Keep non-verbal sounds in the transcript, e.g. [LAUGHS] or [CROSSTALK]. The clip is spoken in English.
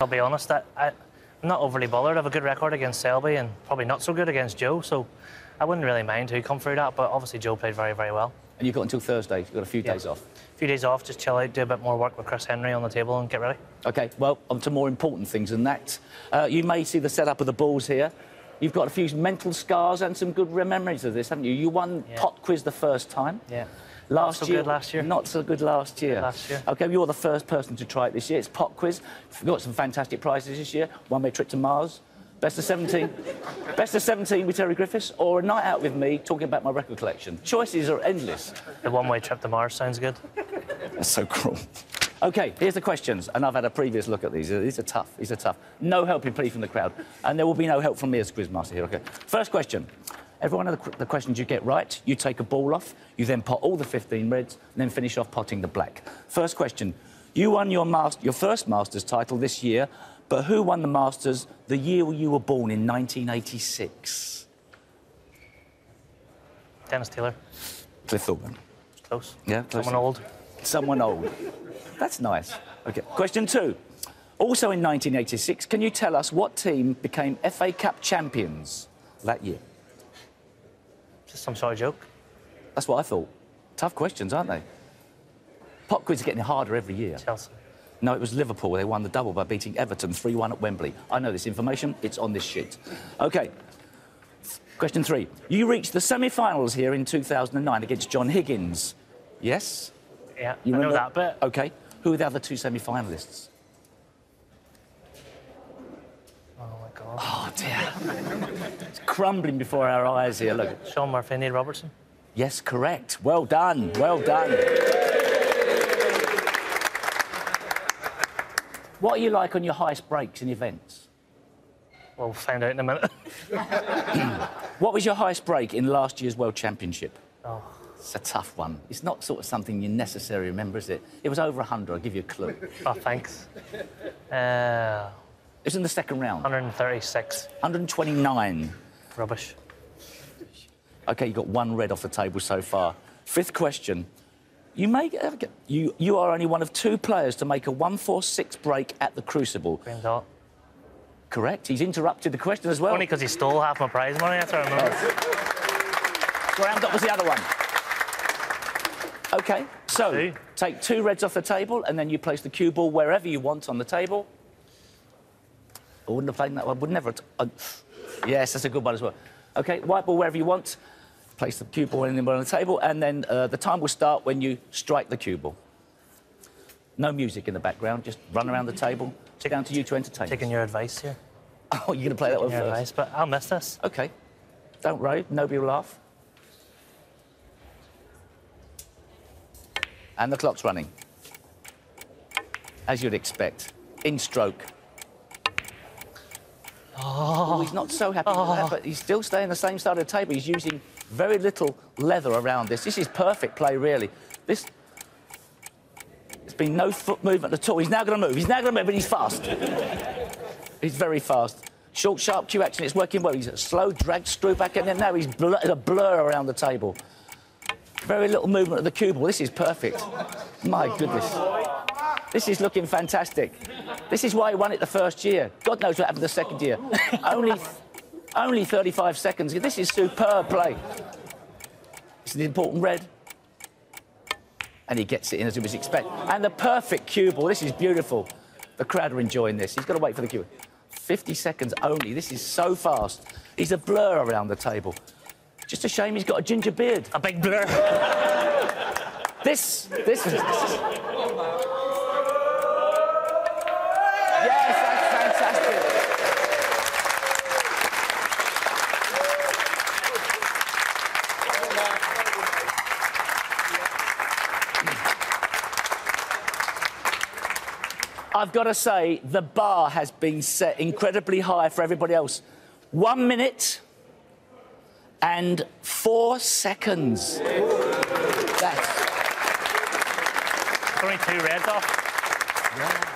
I'll be honest, I, I'm not overly bothered. I have a good record against Selby and probably not so good against Joe, so I wouldn't really mind who come through that, but obviously Joe played very, very well. And you've got until Thursday. You've got a few Yeah. days off. A few days off, just chill out, do a bit more work with Chris Henry on the table and get ready. Okay, well, on to more important things than that. Uh, you may see the setup of the balls here. You've got a few mental scars and some good memories of this, haven't you? You won Yeah. pot quiz the first time. Yeah. Last so year, good last year. Not so good last year. last year. Okay, you're the first person to try it this year. It's pot quiz. We've got some fantastic prizes this year. One-way trip to Mars. Best of 17. [LAUGHS] Best of 17 with Terry Griffiths, or a night out with me talking about my record collection. Choices are endless. The one-way trip to Mars sounds good. That's so cruel. OK, here's the questions, and I've had a previous look at these. These are tough. These are tough. No helping plea from the crowd, and there will be no help from me as quizmaster here. OK. First question. Every one of the, the questions you get right, you take a ball off. You then pot all the 15 reds, and then finish off potting the black. First question. You won your mas- your first Masters title this year, but who won the Masters the year you were born in 1986? Dennis Taylor, Cliff Thorburn. close. Yeah, close Someone old. Someone old. That's nice. Okay. Question two. Also in 1986, can you tell us what team became FA Cup champions that year? Some sort of joke. That's what I thought. Tough questions, aren't they? Pot quiz are getting harder every year. Chelsea. No, it was Liverpool. They won the double by beating Everton 3 1 at Wembley. I know this information. It's on this sheet. OK. Question three. You reached the semi finals here in 2009 against John Higgins. Yes? Yeah, You I know remember- that bit. OK. Who are the other two semi finalists? Oh my God. Oh, dear. it's crumbling before our eyes here. Look. Shaun Murphy, Neil Robertson. Yes, correct. Well done. Well done. What are you like on your highest breaks in events? We'll find out in a minute. [CLEARS THROAT] What was your highest break in last year's World Championship? Oh, It's a tough one. It's not sort of something you necessarily remember, is it? It was over 100. I'll give you a clue. It oh thanks. Uh, was in the second round. 136. 129. Rubbish. Okay, you got one red off the table so far. Fifth question. You get, you, you are only one of two players to make a 146 break at the Crucible. Graeme Dott. Correct. He's interrupted the question as well. Only because he stole half my prize money, that's what I remember. Round up was the other one. Okay, so Two. take two reds off the table and then you place the cue ball wherever you want on the table. I wouldn't have played that one. Would never. uh, yes, that's a good one as well. Okay, white ball wherever you want. Place the cue ball anywhere on the table, and then uh, the time will start when you strike the cue ball. No music in the background. Just run around the table. It's down to you to entertain. Taking your advice here. [LAUGHS] Oh, you're going to play that one Your first. advice, but I'll miss this. Okay. Don't worry, nobody will laugh. And the clock's running. As you'd expect. In stroke. Oh, he's not so happy with that, oh. but he's still staying the same side of the table. He's using very little leather around this. This is perfect play, really. This. There's been no foot movement at all. He's now going to move. He's now going to move, but he's fast. [LAUGHS] He's very fast. Short, sharp cue action. It's working well. He's a slow drag screw back, and then now he's blur, a blur around the table. Very little movement of the cue ball. This is perfect. My goodness. This is looking fantastic. This is why he won it the first year. God knows what happened the second year. only, only 35 seconds. This is superb play. It's an important red. And he gets it in as he was expecting. And the perfect cue ball. This is beautiful. The crowd are enjoying this. He's got to wait for the cue. 50 seconds only. This is so fast. He's a blur around the table. Just a shame he's got a ginger beard. A big blur. This, this is. This is... Yes, that's fantastic. I've got to say, the bar has been set incredibly high for everybody else. One minute and four seconds. That's Only two reds off.